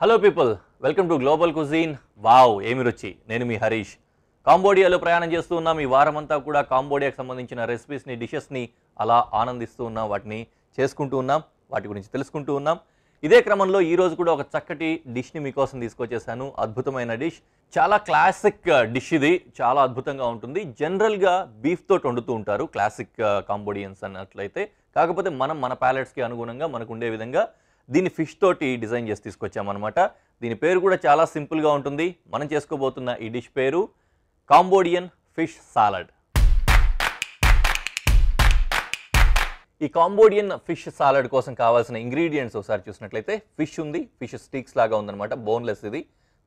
Hello people welcome to global cuisine wow ఏమి రుచి? నేను మీ హరీష్. కాంబోడియాలో ప్రయాణం చేస్తూ ఉన్నాం ఈ వారమంతా కూడా కాంబోడియాకి సంబంధించిన రెసిపీస్ని డిషెస్ని అలా ఆనందిస్తూ ఉన్నాం వాటిని చేసుకుంటూ ఉన్నాం వాటి గురించి తెలుసుకుంటూ ఉన్నాం. ఇదే క్రమంలో ఈరోజు కూడా ఒక చక్కటి డిష్ని మీకోసం తీసుకొచ్చేసాను. అద్భుతమైన డిష్ చాలా క్లాసిక్ డిష్ uh, ఇది. చాలా అద్భుతంగా ఉంటుంది. జనరల్గా బీఫ్తో వండుతూ ఉంటారు క్లాసిక్ కాంబోడియన్స్ uh, అన్నట్లయితే. కాకపోతే మనం మన ప్యాలెట్స్కి అనుగుణంగా మనకు ఉండే విధంగా దీన్ని ఫిష్ తోటి డిజైన్ చేసి తీసుకొచ్చామన్నమాట. దీని పేరు కూడా చాలా సింపుల్గా ఉంటుంది. మనం చేసుకోబోతున్న ఈ డిష్ పేరు కాంబోడియన్ ఫిష్ సాలడ్. ఈ కాంబోడియన్ ఫిష్ సాలడ్ కోసం కావాల్సిన ఇంగ్రీడియంట్స్ ఒకసారి చూసినట్లయితే ఫిష్ ఉంది ఫిష్ స్టిక్స్ లాగా ఉందన్నమాట. బోన్లెస్ ఇది.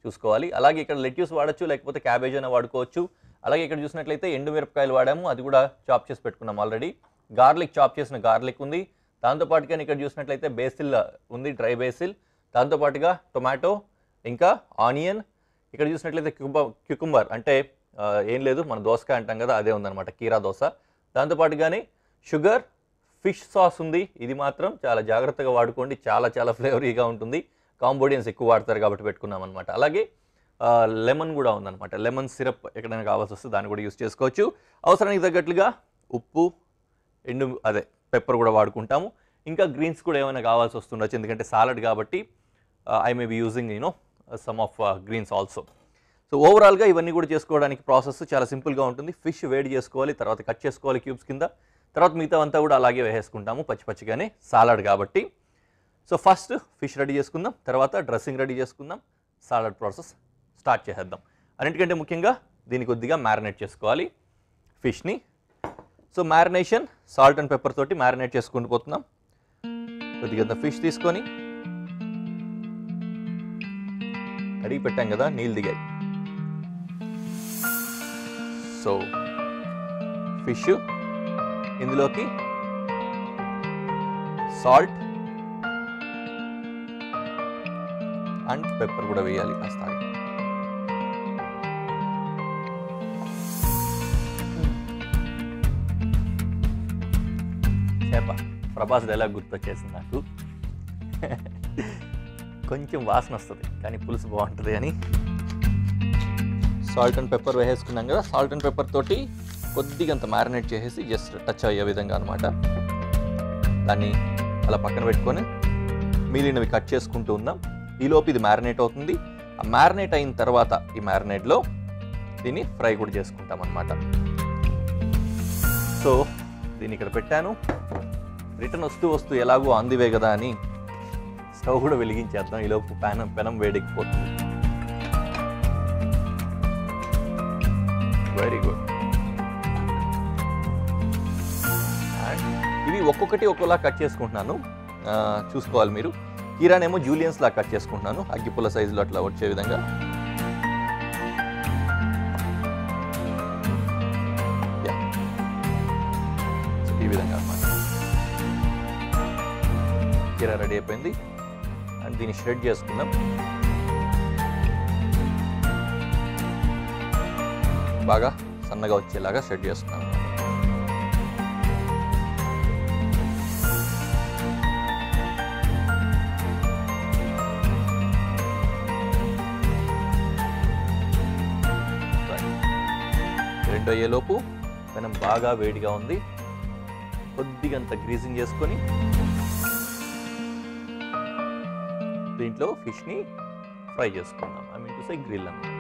చూసుకోవాలి. అలాగే ఇక్కడ లెట్యూస్ వాడచ్చు లేకపోతే క్యాబేజ్ అయినా వాడుకోవచ్చు. అలాగే ఇక్కడ చూసినట్లయితే ఎండుమిరపకాయలు వాడాము. అది కూడా చాప్ చేసి పెట్టుకున్నాం ఆల్రెడీ. గార్లిక్ చాప్ చేసిన గార్లిక్ ఉంది. దాంతోపాటుగా ఇక్కడ చూసినట్లయితే బేసిల్ ఉంది డ్రై బేసిల్. దాంతోపాటుగా టొమాటో ఇంకా ఆనియన్. ఇక్కడ చూసినట్లయితే క్యూబ క్యుకుంబర్ అంటే ఏం లేదు మన దోసకాయ అంటాం కదా అదే ఉందన్నమాట కీరా దోస. దాంతోపాటుగానే షుగర్ ఫిష్ సాస్ ఉంది ఇది మాత్రం చాలా జాగ్రత్తగా వాడుకోండి చాలా చాలా ఫ్లేవరీగా ఉంటుంది. కాంబోడియన్స్ ఎక్కువ వాడతారు కాబట్టి పెట్టుకున్నాం అనమాట అలాగే లెమన్ కూడా ఉందన్నమాట లెమన్ సిరప్ ఎక్కడైనా కావాల్సి వస్తే దాన్ని కూడా యూస్ చేసుకోవచ్చు. అవసరానికి తగ్గట్లుగా ఉప్పు ఎండు అదే పెప్పర్ కూడా వాడుకుంటాము. ఇంకా గ్రీన్స్ కూడా ఏమైనా కావాల్సి వస్తుండొచ్చు ఎందుకంటే సాలడ్ కాబట్టి I may be using you know some of greens also so ఓవరాల్గా ఇవన్నీ కూడా చేసుకోవడానికి ప్రాసెస్ చాలా సింపుల్గా ఉంటుంది. ఫిష్ వేడి చేసుకోవాలి తర్వాత కట్ చేసుకోవాలి క్యూబ్స్ కింద. తర్వాత మిగతా అంతా కూడా అలాగే వేసేసుకుంటాము పచ్చి పచ్చిగానే సాలడ్ కాబట్టి. సో ఫస్ట్ ఫిష్ రెడీ చేసుకుందాం తర్వాత డ్రెస్సింగ్ రెడీ చేసుకుందాం సాలడ్ ప్రాసెస్ స్టార్ట్ చేసేద్దాం. అన్నిటికంటే ముఖ్యంగా దీన్ని కొద్దిగా మ్యారినేట్ చేసుకోవాలి ఫిష్ని so marination salt and pepper తోటి మ్యారినేట్ చేసుకుంటూ పోతున్నాం. కొద్దిగా ఫిష్ తీసుకొని కడిగి పెట్టాం కదా నీళ్ళు దిగాయి. సో ఫిష్ ఇందులోకి సాల్ట్ అండ్ పెప్పర్ కూడా వేయాలి కాస్త చేప ప్రభాస్ డైలాగ్ గుర్తొచ్చేసింది నాకు. కొంచెం వాసన వస్తుంది కానీ పులుసు బాగుంటుంది అని. సాల్ట్ అండ్ పెప్పర్ వేసేసుకున్నాం కదా సాల్ట్ అండ్ పెప్పర్ తోటి కొద్దిగా అంత మ్యారినేట్ చేసేసి జస్ట్ టచ్ అయ్యే విధంగా అనమాట దాన్ని అలా పక్కన పెట్టుకొని మిగిలినవి కట్ చేసుకుంటూ ఉందాం. ఈలోపు ఇది మ్యారినేట్ అవుతుంది. ఆ మ్యారినేట్ అయిన తర్వాత ఈ మ్యారినేట్లో దీన్ని ఫ్రై కూడా చేసుకుంటాం అనమాట సో దీన్ని ఇక్కడ పెట్టాను. రిటర్న్ వస్తూ వస్తూ ఎలాగో అందివే కదా అని స్టవ్ కూడా వెలిగించేద్దాం. ఈలోపు పెనం పెనం వేడెక్కిపోతుంది. వెరీ గుడ్ ఇవి ఒక్కొక్కటి ఒక్కోలా కట్ చేసుకుంటున్నాను. చూసుకోవాలి మీరు. కీరానేమో జూలియన్స్ లా కట్ చేసుకుంటున్నాను. అగ్గిపుల్ల సైజులో అట్లా వచ్చే విధంగా. కీరా రెడీ అయిపోయింది. అండ్ దీన్ని షెడ్ చేసుకుందాం. బాగా సన్నగా వచ్చేలాగా షెడ్ చేస్తున్నాను రెండు అయ్యేలోపు పెనం బాగా వేడిగా ఉంది. కొద్దిగా అంత గ్రీజింగ్ చేసుకొని దీంట్లో ఫిష్ని ఫ్రై చేసుకుందాం. I mean to say grill అన్నమాట.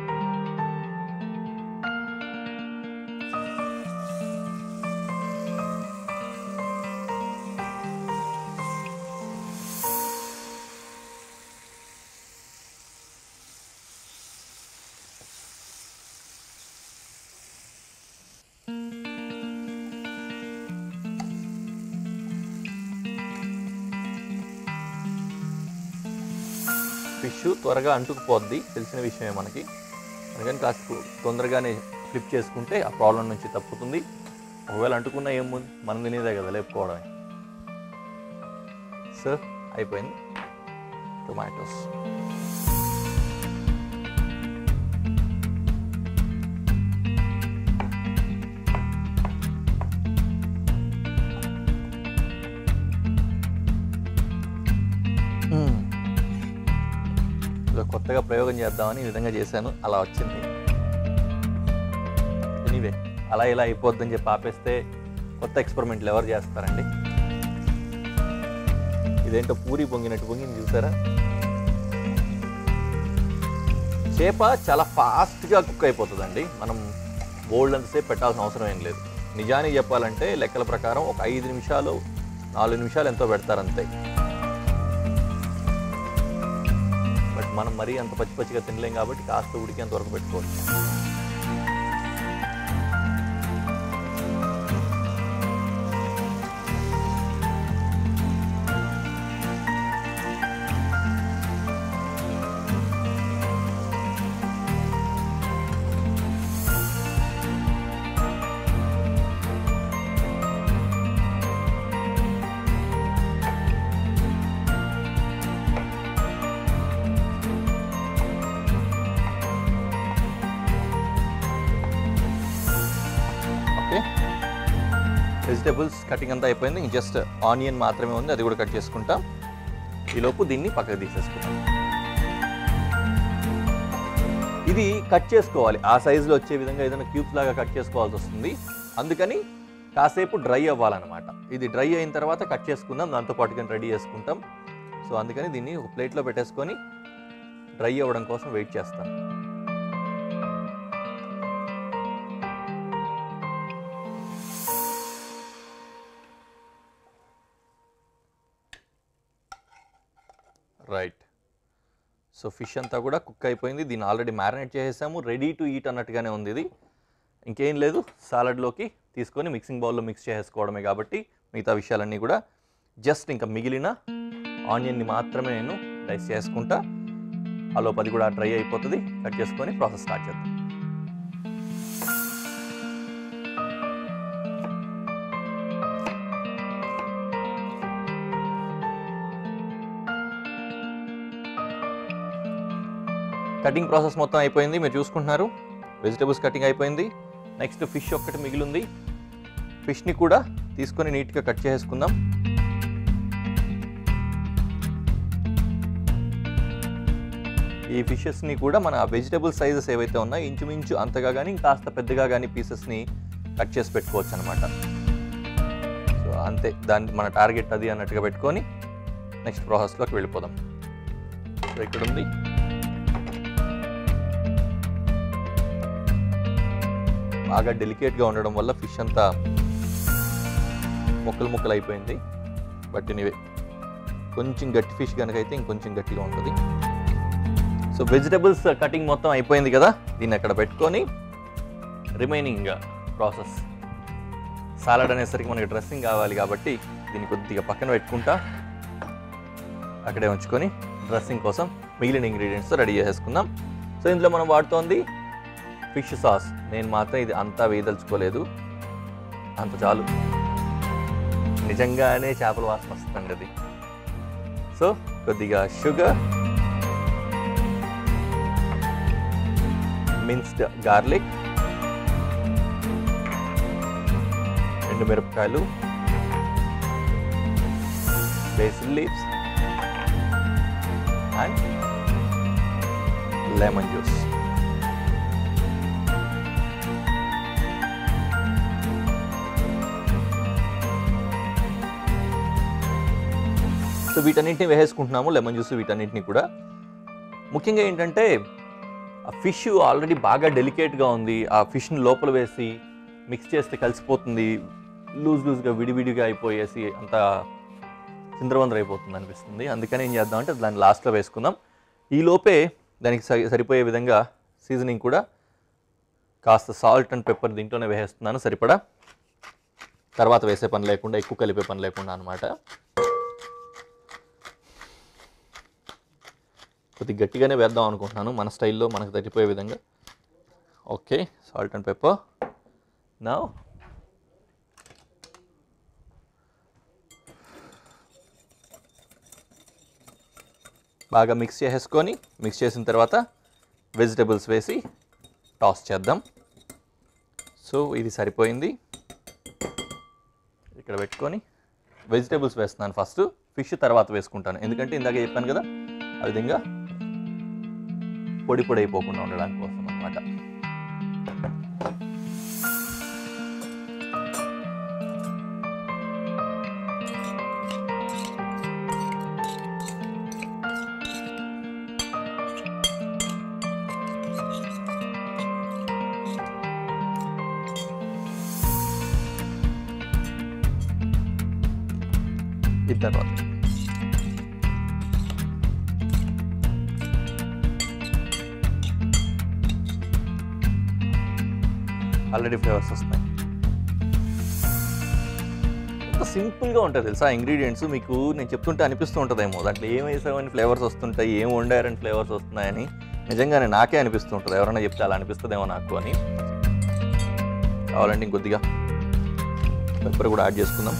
త్వరగా అంటుకుపోద్ది. తెలిసిన విషయమే మనకి. అందుకని కాస్త తొందరగానే ఫ్లిప్ చేసుకుంటే ఆ ప్రాబ్లం నుంచి తప్పుతుంది. ఒకవేళ అంటుకున్నా ఏముంది మనం తినేదే కదా లేపుకోవడమే. సార్ అయిపోయింది. టొమాటోస్ కొత్తగా ప్రయోగం చేద్దామని ఈ విధంగా చేశాను. అలా వచ్చింది. ఎనీవే అలా ఇలా అయిపోద్దని చెప్పి ఆపేస్తే కొత్త ఎక్స్పెరిమెంట్లు ఎవరు చేస్తారండి? ఇదేంటో పూరి పొంగినట్టు పొంగింది చూసారా? చేప చాలా ఫాస్ట్గా కుక్ అయిపోతుందండి. మనం బోల్డ్ అంతసేపు పెట్టాల్సిన అవసరం ఏం లేదు. నిజానికి చెప్పాలంటే లెక్కల ప్రకారం ఒక ఐదు నిమిషాలు నాలుగు నిమిషాలు ఎంతో పెడతారంతే మనం మరీ అంత పచ్చి పచ్చిగా తినలేం కాబట్టి కాస్త ఉడికేంత వరకు పెట్టుకోవచ్చు వెజిటేబుల్స్ కటింగ్ అంతా అయిపోయింది. ఇంక జస్ట్ ఆనియన్ మాత్రమే ఉంది. అది కూడా కట్ చేసుకుంటాం. ఈలోపు దీన్ని పక్కకు తీసేసుకుంటాం. ఇది కట్ చేసుకోవాలి. ఆ సైజులో వచ్చే విధంగా ఏదైనా క్యూబ్స్ లాగా కట్ చేసుకోవాల్సి వస్తుంది. అందుకని కాసేపు డ్రై అవ్వాలన్నమాట. ఇది డ్రై అయిన తర్వాత కట్ చేసుకుందాం. దాంతో కానీ రెడీ చేసుకుంటాం. సో అందుకని దీన్ని ఒక ప్లేట్లో పెట్టేసుకొని డ్రై అవ్వడం కోసం వెయిట్ చేస్తాం రైట్ సో ఫిష్ అంతా కూడా కుక్ అయిపోయింది. దీన్ని ఆల్రెడీ మ్యారినేట్ చేసేసాము. రెడీ టు ఈట్ అన్నట్టుగానే ఉంది ఇది. ఇంకేం లేదు. సాలడ్లోకి తీసుకొని మిక్సింగ్ బౌల్లో మిక్స్ చేసుకోవడమే కాబట్టి మిగతా విషయాలన్నీ కూడా జస్ట్ ఇంకా మిగిలిన ఆనియన్ని మాత్రమే నేను డైస్ చేసుకుంటా. ఆ అది కూడా డ్రై అయిపోతుంది. కట్ చేసుకొని ప్రాసెస్ స్టార్ట్ చేద్దాం. కటింగ్ ప్రాసెస్ మొత్తం అయిపోయింది మీరు చూసుకుంటున్నారు. వెజిటబుల్స్ కటింగ్ అయిపోయింది. నెక్స్ట్ ఫిష్ ఒక్కటి మిగిలింది. ఫిష్ని కూడా తీసుకొని నీట్గా కట్ చేసుకుందాం ఈ ఫిషెస్ని కూడా మన వెజిటబుల్ సైజెస్ ఏవైతే ఉన్నాయో ఇంచుమించు అంతగా కానీ కాస్త పెద్దగా కానీ పీసెస్ని కట్ చేసి పెట్టుకోవచ్చు అనమాట సో అంతే. దాని మన టార్గెట్ అది అన్నట్టుగా పెట్టుకొని నెక్స్ట్ ప్రాసెస్లోకి వెళ్ళిపోదాం. సో ఇక్కడ ఉంది బాగా డెలికేట్గా ఉండడం వల్ల ఫిష్ అంతా ముక్కలు ముక్కలు అయిపోయింది. బట్ ఇనివే కొంచెం గట్టి ఫిష్ కనుక అయితే ఇంకొంచెం గట్టిగా ఉంటుంది. సో వెజిటబుల్స్ కటింగ్ మొత్తం అయిపోయింది కదా దీన్ని అక్కడ పెట్టుకొని రిమైనింగ్ ప్రాసెస్. సాలడ్ అనేసరికి మనకి డ్రెస్సింగ్ కావాలి కాబట్టి దీన్ని కొద్దిగా పక్కన పెట్టుకుంటా అక్కడే ఉంచుకొని డ్రెస్సింగ్ కోసం మిగిలిన ఇంగ్రీడియంట్స్ రెడీ చేసేసుకుందాం. సో ఇందులో మనం వాడుతోంది ఫిష్ సాస్. నేను మాత్రం ఇది అంతా వేయదలుచుకోలేదు. అంత చాలు. నిజంగానే చేపల వాసన వస్తుంది అది. సో కొద్దిగా షుగర్ మిన్స్డ్ గార్లిక్ రెండు మిరపకాయలు basil leaves and lemon juice so వీటన్నింటిని వేసేసుకుంటున్నాము లెమన్ జ్యూస్ వీటన్నింటిని కూడా. ముఖ్యంగా ఏంటంటే ఆ ఫిష్ ఆల్రెడీ బాగా డెలికేట్గా ఉంది. ఆ ఫిష్ని లోపల వేసి మిక్స్ చేస్తే కలిసిపోతుంది. లూజ్ లూజ్గా విడివిడిగా అయిపోయేసి అంత చింద్రవందర అయిపోతుంది అనిపిస్తుంది. అందుకని ఏం చేద్దామంటే దాన్ని లాస్ట్లో వేసుకుందాం. ఈ లోపే దానికి సరి సరిపోయే విధంగా సీజనింగ్ కూడా కాస్త సాల్ట్ అండ్ పెప్పర్ దీంట్లోనే వేసేస్తున్నాను సరిపడా. తర్వాత వేసే పని లేకుండా ఎక్కువ కలిపే పని లేకుండా అనమాట కొద్దిగా గట్టిగానే వేద్దాం అనుకుంటున్నాను. మన స్టైల్లో మనకు తగ్గిపోయే విధంగా. ఓకే సాల్ట్ అండ్ పెప్పర్ నా బాగా మిక్స్ చేసేసుకొని మిక్స్ చేసిన తర్వాత వెజిటబుల్స్ వేసి టాస్ చేద్దాం. సో ఇది సరిపోయింది. ఇక్కడ పెట్టుకొని వెజిటేబుల్స్ వేస్తున్నాను ఫస్ట్ ఫిష్ తర్వాత వేసుకుంటాను. ఎందుకంటే ఇందాక చెప్పాను కదా ఆ విధంగా పొడి పొడి అయిపోకుండా ఉండడానికి కోసం అనమాట ఇది తర్వాత ఆల్రెడీ ఫ్లేవర్స్ వస్తున్నాయి ఎంత సింపుల్గా ఉంటుంది తెలుసా? ఇంగ్రీడియంట్స్ మీకు నేను చెప్తుంటే అనిపిస్తూ ఉంటుందేమో. దాంట్లో ఏం వేసామని ఫ్లేవర్స్ వస్తుంటాయి ఏం వండారని ఫ్లేవర్స్ వస్తున్నాయని నిజంగానే నాకే అనిపిస్తూ ఉంటుంది. ఎవరైనా చెప్తే అలా అనిపిస్తుందేమో నాకు అని. కావాలంటే ఇంకొద్దిగా పెప్పర్ కూడా యాడ్ చేసుకుందాం.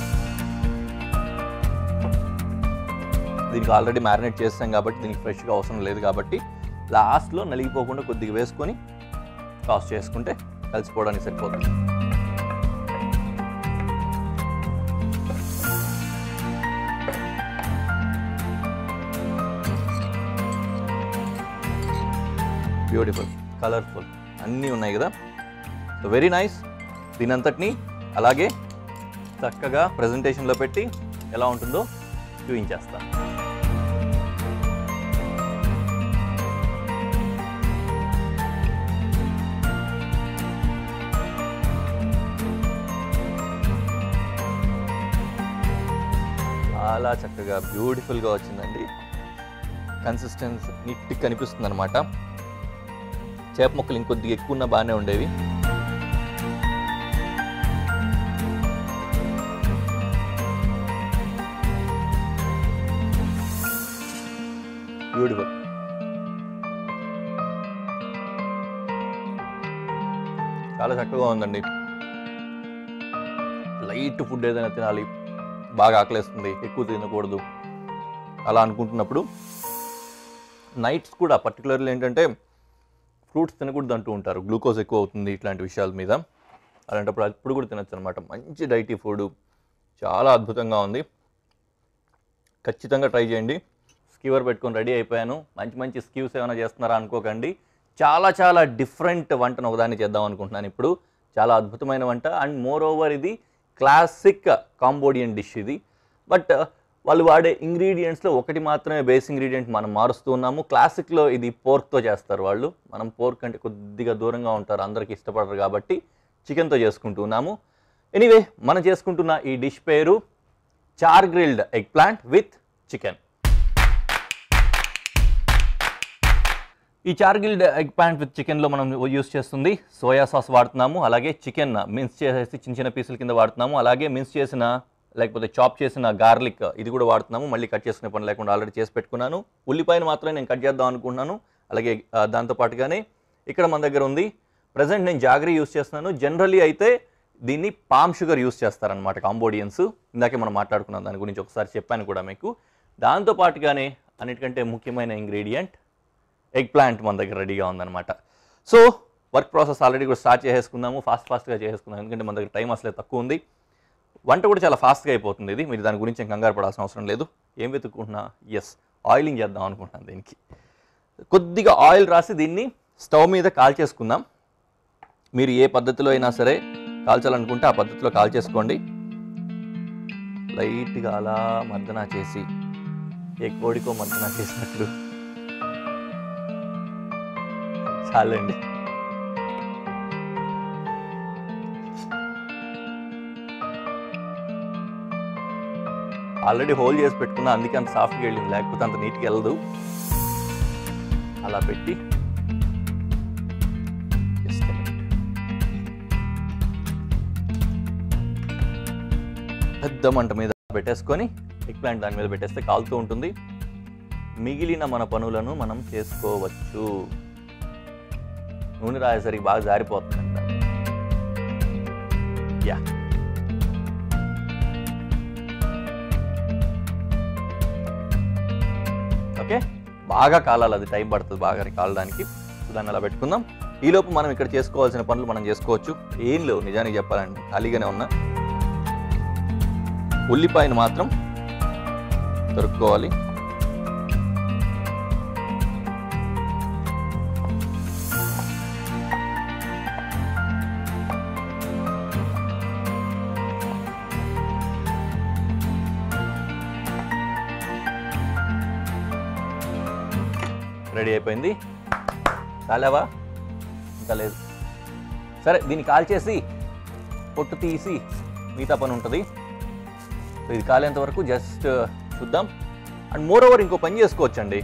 దీనికి ఆల్రెడీ మ్యారినేట్ చేస్తాం కాబట్టి దీనికి ఫ్రెష్గా అవసరం లేదు కాబట్టి లాస్ట్లో నలిగిపోకుండా కొద్దిగా వేసుకొని టాస్ చేసుకుంటే కలిసిపోవడానికి సరిపోతుంది. బ్యూటిఫుల్ కలర్ఫుల్ అన్నీ ఉన్నాయి కదా? సో వెరీ నైస్ దీనంతటిని అలాగే చక్కగా ప్రజెంటేషన్లో పెట్టి ఎలా ఉంటుందో చూపించేస్తాను. చాలా చక్కగా బ్యూటిఫుల్గా వచ్చిందండి. కన్సిస్టెన్స్ నీట్గా కనిపిస్తుంది అనమాట చేప ముక్కలు ఇంకొద్దిగా ఎక్కువ బాగానే ఉండేవి. బ్యూటిఫుల్ చాలా చక్కగా ఉందండి. లైట్ ఫుడ్ ఏదైనా తినాలి. బాగా ఆకలేస్తుంది ఎక్కువ తినకూడదు. అలా అనుకుంటున్నప్పుడు నైట్స్ కూడా పర్టికులర్లీ ఏంటంటే ఫ్రూట్స్ తినకూడదు అంటూ ఉంటారు. గ్లూకోజ్ ఎక్కువ అవుతుంది ఇట్లాంటి విషయాల మీద. అలాంటప్పుడు అప్పుడు కూడా తినచ్చు అనమాట మంచి డైటీ ఫుడ్. చాలా అద్భుతంగా ఉంది. ఖచ్చితంగా ట్రై చేయండి. స్కీవర్ పెట్టుకొని రెడీ అయిపోయాను. మంచి మంచి స్కీవ్స్ ఏమైనా చేస్తున్నారా అనుకోకండి. చాలా చాలా డిఫరెంట్ వంటను ఒకదాన్ని చేద్దాం అనుకుంటున్నాను ఇప్పుడు. చాలా అద్భుతమైన వంట. అండ్ మోర్ ఓవర్ ఇది క్లాసిక్ కాంబోడియన్ డిష్ ఇది. బట్ uh, వాళ్ళు వాడే ఇంగ్రీడియంట్స్లో ఒకటి మాత్రమే బేస్ ఇంగ్రీడియంట్ మనం మారుస్తూ ఉన్నాము. క్లాసిక్లో ఇది పోర్క్తో చేస్తారు వాళ్ళు. మనం పోర్క్ అంటే కొద్దిగా దూరంగా ఉంటారు అందరికీ ఇష్టపడరు కాబట్టి చికెన్తో చేసుకుంటూ ఉన్నాము. ఎనీవే మనం చేసుకుంటున్న ఈ డిష్ పేరు char grilled eggplant with chicken. ఈ చార్గిల్డ్ ఎగ్ ప్యాంట్ విత్ చికెన్లో మనం యూస్ చేస్తుంది. సోయా సాస్ వాడుతున్నాము. అలాగే చికెన్ మిన్స్ చేసేసి చిన్న చిన్న పీసుల కింద వాడుతున్నాము. అలాగే మిన్స్ చేసిన లేకపోతే చాప్ చేసిన గార్లిక్ ఇది కూడా వాడుతున్నాము. మళ్ళీ కట్ చేసుకునే పని లేకుండా ఆల్రెడీ చేసి పెట్టుకున్నాను. ఉల్లిపాయను మాత్రమే నేను కట్ చేద్దాం అనుకుంటున్నాను. అలాగే దాంతోపాటుగానే దాంతో పాటుగానే ఇక్కడ మన దగ్గర ఉంది. ప్రజెంట్ నేను జాగ్రీ యూస్ చేస్తున్నాను. జనరలీ అయితే దీన్ని పామ్ షుగర్ యూస్ చేస్తారనమాట కాంబోడియన్స్. ఇందాకే మనం మాట్లాడుకున్నాం. దాని గురించి ఒకసారి చెప్పాను కూడా మీకు. దాంతోపాటుగానే అన్నిటికంటే ముఖ్యమైన ఇంగ్రీడియంట్ ఎగ్ ప్లాంట్ మన దగ్గర రెడీగా ఉందన్నమాట. సో వర్క్ ప్రాసెస్ ఆల్రెడీ కూడా స్టార్ట్ చేసేసుకుందాము ఫాస్ట్ ఫాస్ట్గా చేసేసుకుందాం ఎందుకంటే మన దగ్గర టైం అసలే తక్కువ ఉంది. వంట కూడా చాలా ఫాస్ట్గా అయిపోతుంది ఇది. మీరు దాని గురించి ఏం కంగారు పడాల్సిన అవసరం లేదు. ఏం వెతుక్కుంటున్నా? ఎస్ ఆయిలింగ్ చేద్దాం అనుకుంటున్నాను దీనికి. కొద్దిగా ఆయిల్ రాసి దీన్ని స్టవ్ మీద కాల్చేసుకుందాం. మీరు ఏ పద్ధతిలో అయినా సరే కాల్చాలనుకుంటే ఆ పద్ధతిలో కాల్చేసుకోండి. లైట్గా అలా మర్దన చేసి ఏ కోడికో మర్దన చేసినట్లు చాలండి ఆల్రెడీ హోల్ చేసి పెట్టుకున్నా అందుకే అంత సాఫ్ట్గా వెళ్ళింది. లేకపోతే అంత నీట్గా వెళ్ళదు. అలా పెట్టి. పెద్ద మంట మీద పెట్టేసుకొని ఎగ్ ప్లాంట్ దాని మీద పెట్టేస్తే కాలుతూ ఉంటుంది. మిగిలిన మన పనులను మనం చేసుకోవచ్చు. నూనె రాయేసరికి బాగా జారిపోతుందంట యా. ఓకే? బాగా కాలాలి అది. టైం పడుతుంది బాగా కాలడానికి. దాన్ని అలా పెట్టుకుందాం. ఈలోపు మనం ఇక్కడ చేసుకోవాల్సిన పనులు మనం చేసుకోవచ్చు. ఏం లేవు నిజానికి చెప్పాలండి ఖాళీగానే ఉన్నా. ఉల్లిపాయను మాత్రం దొరుకుకోవాలి రెడీ అయిపోయింది. కాలేవా ఇంకా లేదు. సరే దీన్ని కాల్ చేసి పొట్టు తీసి మిగతా పని ఉంటుంది. ఇది కాలేంత వరకు జస్ట్ చూద్దాం. అండ్ మోర్ ఓవర్ ఇంకో పని చేసుకోవచ్చండి.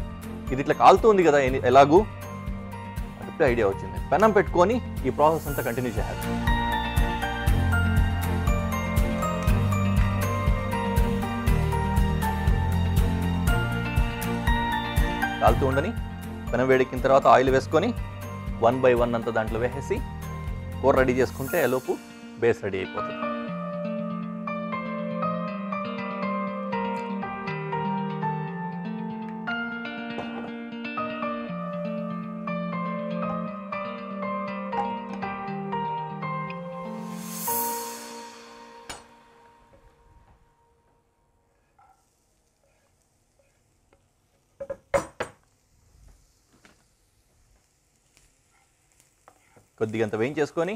ఇది ఇట్లా కాలుతుంది కదా ఎలాగూ? అప్పుడే ఐడియా వచ్చింది. పెనం పెట్టుకొని ఈ ప్రాసెస్ అంతా కంటిన్యూ చేయాలి. కాలుతూ ఉండని. పెనం వేడెక్కిన తర్వాత ఆయిల్ వేసుకొని వన్ బై వన్ అంతా దాంట్లో వేసేసి కూర రెడీ చేసుకుంటే ఎలోపు బేస్ రెడీ అయిపోతుంది. కొద్దిగంత వేయించేసుకొని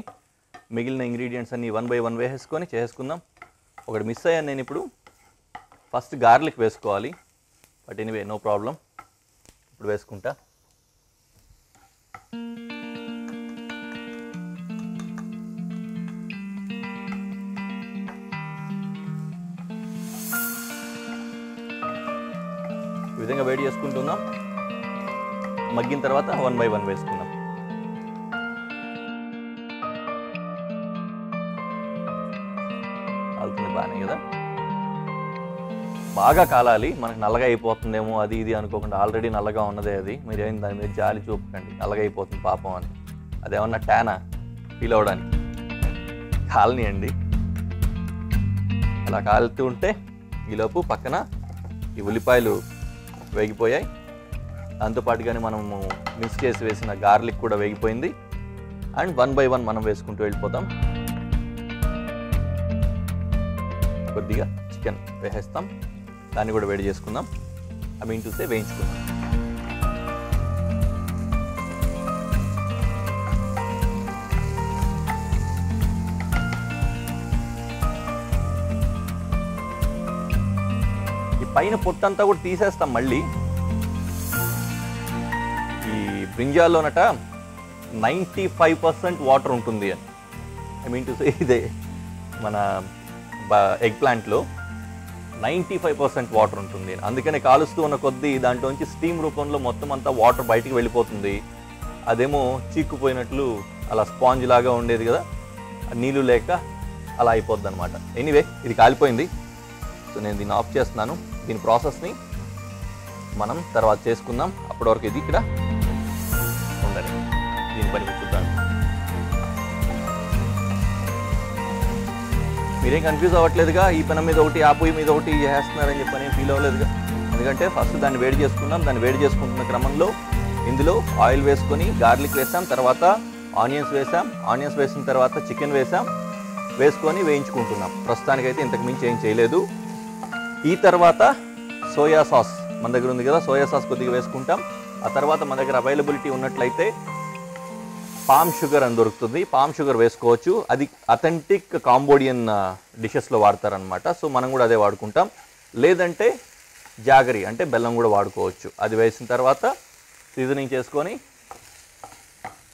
మిగిలిన ఇంగ్రీడియంట్స్ అన్నీ వన్ బై వన్ వేసేసుకొని చేసుకుందాం ఒకటి మిస్ అయ్యాను నేను ఇప్పుడు. ఫస్ట్ గార్లిక్ వేసుకోవాలి. బట్ ఎనీవే నో ప్రాబ్లం ఇప్పుడు వేసుకుంటా. ఈ విధంగా వేడి చేసుకుంటున్నాం మగ్గిన తర్వాత వన్ బై వన్ వేసుకుందాం. బాగా కాలాలి మనకు నల్లగా అయిపోతుందేమో అది ఇది అనుకోకుండా ఆల్రెడీ నల్లగా ఉన్నదే అది. మీరు ఏం దాని మీద జాలి చూపకండి. నల్లగా అయిపోతుంది పాపం అని. అదేమన్నా ట్యానా? ఫీల్ అవ్వడానికి. కాలనీయండి అలా కాలుతూ ఉంటే ఈలోపు పక్కన ఈ ఉల్లిపాయలు వేగిపోయాయి. దాంతోపాటుగానే మనము మిక్స్ చేసి వేసిన గార్లిక్ కూడా వేగిపోయింది. అండ్ వన్ బై వన్ మనం వేసుకుంటూ వెళ్ళిపోతాం. కొద్దిగా చికెన్ వేసేస్తాం. దాన్ని కూడా వేడి చేసుకుందాం. ఐ మీన్ చూస్తే వేయించుకుందాం. ఈ పైన పొట్టంతా కూడా తీసేస్తాం మళ్ళీ. ఈ బ్రింజాల్లోనట నైంటీ ఫైవ్ పర్సెంట్ వాటర్ ఉంటుంది అని. ఐ మీన్ టు సే ఇదే మన ఎగ్ ప్లాంట్లో. నైంటీ ఫైవ్ పర్సెంట్ వాటర్ ఉంటుంది. అందుకనే కాలుస్తూ ఉన్న కొద్దీ దాంట్లోంచి స్టీమ్ రూపంలో మొత్తం అంతా వాటర్ బయటికి వెళ్ళిపోతుంది. అదేమో చీక్కుపోయినట్లు అలా స్పాంజ్ లాగా ఉండేది కదా నీళ్ళు లేక అలా అయిపోద్ది అనమాట ఎనీవే ఇది కాలిపోయింది. సో నేను దీన్ని ఆఫ్ చేస్తున్నాను. దీని ప్రాసెస్ని మనం తర్వాత చేసుకుందాం. అప్పటివరకు ఇది ఇక్కడ ఉండాలి దీని పని చూద్దాం మీరేం కన్ఫ్యూజ్ అవ్వట్లేదుగా ఈ పెనం మీద ఒకటి ఆ పొయ్యి మీద ఒకటి చేస్తున్నారని చెప్పని ఫీల్ అవ్వలేదుగా. ఎందుకంటే ఫస్ట్ దాన్ని వేడి చేసుకున్నాం. దాన్ని వేడి చేసుకుంటున్న క్రమంలో ఇందులో ఆయిల్ వేసుకొని గార్లిక్ వేసాం. తర్వాత ఆనియన్స్ వేసాం. ఆనియన్స్ వేసిన తర్వాత చికెన్ వేసాం. వేసుకొని వేయించుకుంటున్నాం. ప్రస్తుతానికైతే ఇంతకు మించి ఏం చేయలేదు. ఈ తర్వాత సోయా సాస్ మన దగ్గర ఉంది కదా సోయా సాస్ కొద్దిగా వేసుకుంటాం. ఆ తర్వాత మన దగ్గర అవైలబిలిటీ ఉన్నట్లయితే పామ్ షుగర్ అని దొరుకుతుంది. పామ్ షుగర్ వేసుకోవచ్చు. అది అథెంటిక్ కాంబోడియన్ డిషెస్లో వాడతారనమాట సో మనం కూడా అదే వాడుకుంటాం. లేదంటే జాగరి అంటే బెల్లం కూడా వాడుకోవచ్చు. అది వేసిన తర్వాత సీజనింగ్ చేసుకొని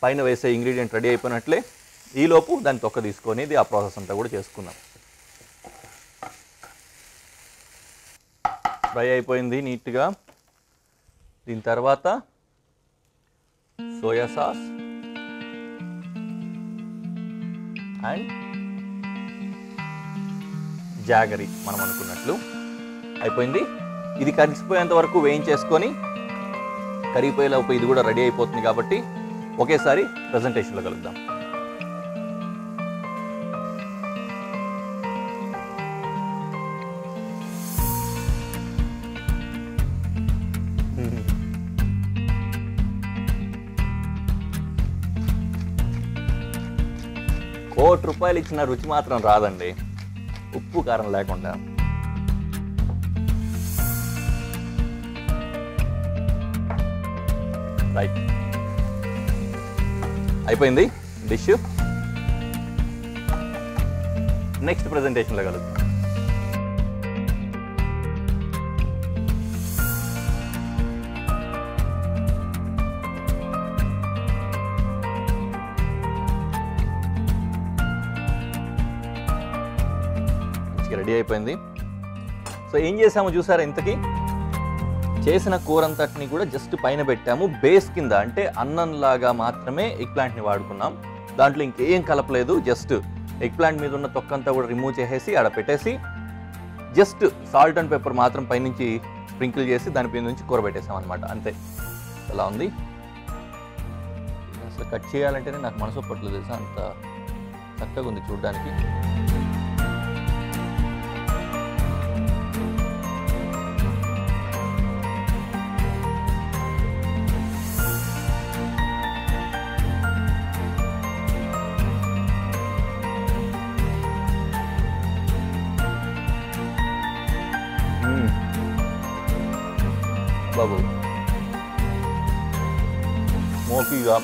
పైన వేసే ఇంగ్రీడియంట్ రెడీ అయిపోయినట్లే ఈలోపు దాన్ని తొక్క తీసుకొని ఇది ఆ ప్రాసెస్ అంతా కూడా చేసుకుందాం. ఫ్రై అయిపోయింది నీట్గా. దీని తర్వాత సోయా సాస్. అండ్ జాగరి మనం అనుకున్నట్లు. అయిపోయింది. ఇది కలిసిపోయేంత వరకు వేయించేసుకొని కరిగిపోయేలోపు ఇది కూడా రెడీ అయిపోతుంది కాబట్టి ఒకేసారి ప్రజెంటేషన్లో కలుద్దాం. రూపాయలు ఇచ్చిన రుచి మాత్రం రాదండి. ఉప్పు కారం లేకుండా. రైట్ అయిపోయింది డిష్. నెక్స్ట్ ప్రజెంటేషన్లో కలుద్దాం. అయిపోయింది. సో ఏం చేసాము చూసారా ఇంతకీ? చేసిన కూర అంతటిని కూడా జస్ట్ పైన పెట్టాము. బేస్ కింద అంటే అన్నంలాగా మాత్రమే ఎగ్ ప్లాంట్ని వాడుకున్నాం. దాంట్లో ఇంకేం కలపలేదు. జస్ట్ ఎగ్ ప్లాంట్ మీద ఉన్న తొక్కంతా కూడా రిమూవ్ చేసేసి ఆడ పెట్టేసి జస్ట్ సాల్ట్ అండ్ పెప్పర్ మాత్రం పైనుంచి స్ప్రింకిల్ చేసి దానిపై నుంచి కూర పెట్టేసాం అనమాట అంతే. అలా ఉంది? అసలు కట్ చేయాలంటేనే నాకు మనసు పట్టలేదు తెలుసా? అంత చక్కగా ఉంది చూడడానికి. స్మోకీగా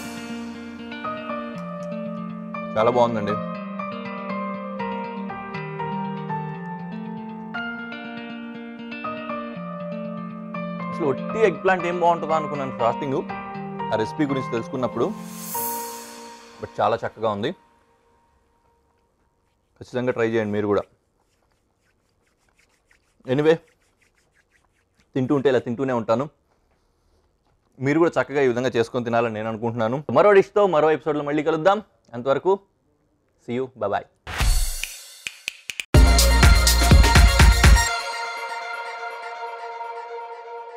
చాలా బాగుందండి. అసలు ఒట్టి ఎగ్ ప్లాంట్ ఏం బాగుంటుందా అనుకున్నాను కాస్టింగ్ ఆ రెసిపీ గురించి తెలుసుకున్నప్పుడు. బట్ చాలా చక్కగా ఉంది. ఖచ్చితంగా ట్రై చేయండి మీరు కూడా. ఎనివే తింటూ ఉంటే ఇలా తింటూనే ఉంటాను. మీరు కూడా చక్కగా ఈ విధంగా చేసుకొని తినాలని నేను అనుకుంటున్నాను. మరో డిష్తో మరో ఎపిసోడ్లో మళ్ళీ కలుద్దాం. అంతవరకు సియూ బాయ్